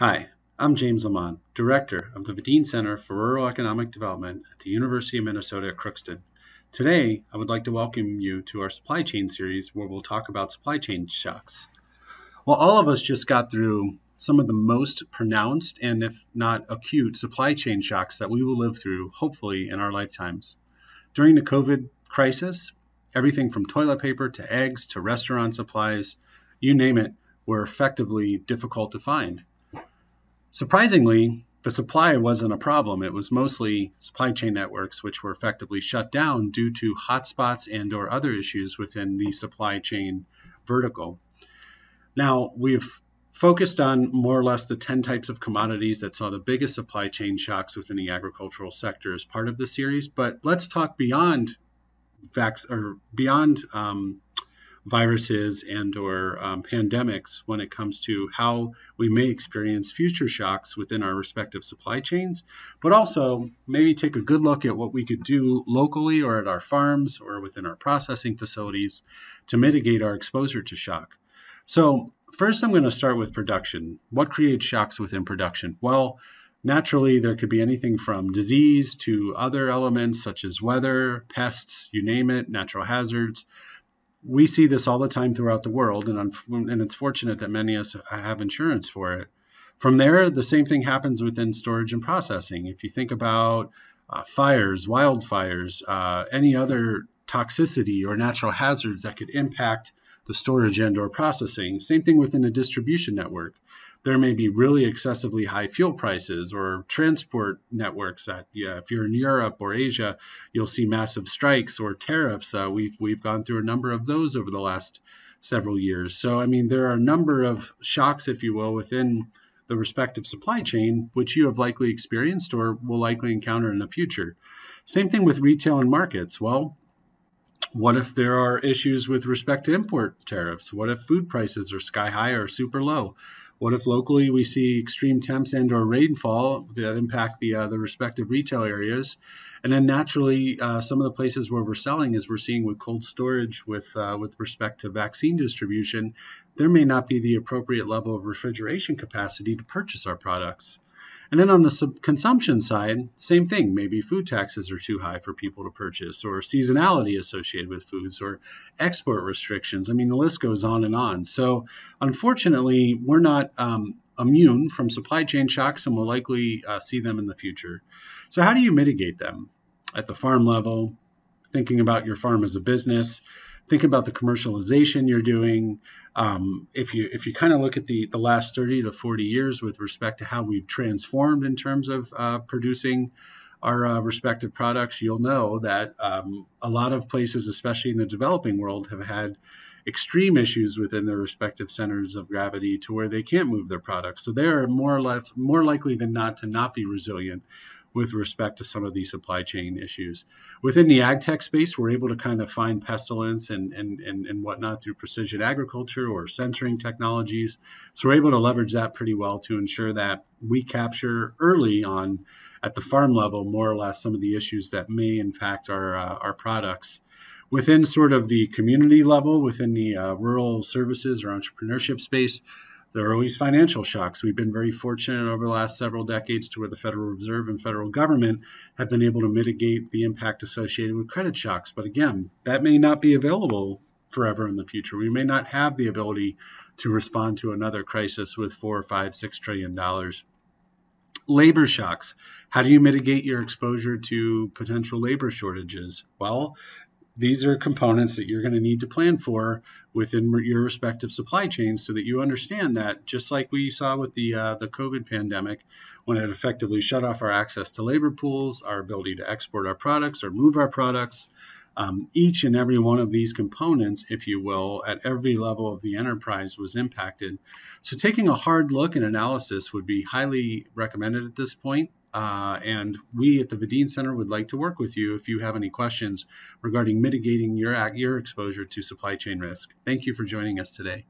Hi, I'm James Lamont, Director of the Vidin Center for Rural Economic Development at the University of Minnesota at Crookston. Today, I would like to welcome you to our supply chain series where we'll talk about supply chain shocks. Well, all of us just got through some of the most pronounced and, if not acute, supply chain shocks that we will live through, hopefully, in our lifetimes. During the COVID crisis, everything from toilet paper to eggs to restaurant supplies, you name it, were effectively difficult to find. Surprisingly, the supply wasn't a problem. It was mostly supply chain networks which were effectively shut down due to hotspots and or other issues within the supply chain vertical. Now, we've focused on more or less the 10 types of commodities that saw the biggest supply chain shocks within the agricultural sector as part of the series, but let's talk beyond vac- or beyond um, viruses and or um, pandemics when it comes to how we may experience future shocks within our respective supply chains but also maybe take a good look at what we could do locally or at our farms or within our processing facilities to mitigate our exposure to shock. So first i'm going to start with production. What creates shocks within production? Well naturally there could be anything from disease to other elements such as weather pests you name it natural hazards we see this all the time throughout the world, and, and it's fortunate that many of us have insurance for it. From there, the same thing happens within storage and processing. If you think about uh, fires, wildfires, uh, any other toxicity or natural hazards that could impact the storage and or processing. Same thing within a distribution network there may be really excessively high fuel prices or transport networks that yeah, if you're in Europe or Asia, you'll see massive strikes or tariffs. Uh, we've we've gone through a number of those over the last several years. So I mean, there are a number of shocks, if you will, within the respective supply chain, which you have likely experienced or will likely encounter in the future. Same thing with retail and markets. Well, what if there are issues with respect to import tariffs? What if food prices are sky high or super low? What if locally we see extreme temps and or rainfall that impact the uh, the respective retail areas, and then naturally uh, some of the places where we're selling, as we're seeing with cold storage, with uh, with respect to vaccine distribution, there may not be the appropriate level of refrigeration capacity to purchase our products. And then on the consumption side, same thing. Maybe food taxes are too high for people to purchase, or seasonality associated with foods, or export restrictions. I mean, the list goes on and on. So, unfortunately, we're not um, immune from supply chain shocks and we'll likely uh, see them in the future. So, how do you mitigate them? At the farm level, thinking about your farm as a business, think about the commercialization you're doing. Um, if you if you kind of look at the the last 30 to 40 years with respect to how we've transformed in terms of uh, producing our uh, respective products, you'll know that um, a lot of places, especially in the developing world, have had extreme issues within their respective centers of gravity to where they can't move their products. So they are more or less more likely than not to not be resilient with respect to some of these supply chain issues. Within the ag tech space, we're able to kind of find pestilence and, and, and, and whatnot through precision agriculture or sensoring technologies. So we're able to leverage that pretty well to ensure that we capture early on at the farm level more or less some of the issues that may impact our, uh, our products within sort of the community level, within the uh, rural services or entrepreneurship space, there are always financial shocks. We've been very fortunate over the last several decades to where the Federal Reserve and federal government have been able to mitigate the impact associated with credit shocks. But again, that may not be available forever in the future. We may not have the ability to respond to another crisis with four or five, six trillion dollars. Labor shocks. How do you mitigate your exposure to potential labor shortages? Well, these are components that you're going to need to plan for within your respective supply chains so that you understand that just like we saw with the uh, the COVID pandemic when it effectively shut off our access to labor pools, our ability to export our products or move our products, um, each and every one of these components, if you will, at every level of the enterprise was impacted. So taking a hard look and analysis would be highly recommended at this point. Uh, and we at the Vidin Center would like to work with you if you have any questions regarding mitigating your, your exposure to supply chain risk. Thank you for joining us today.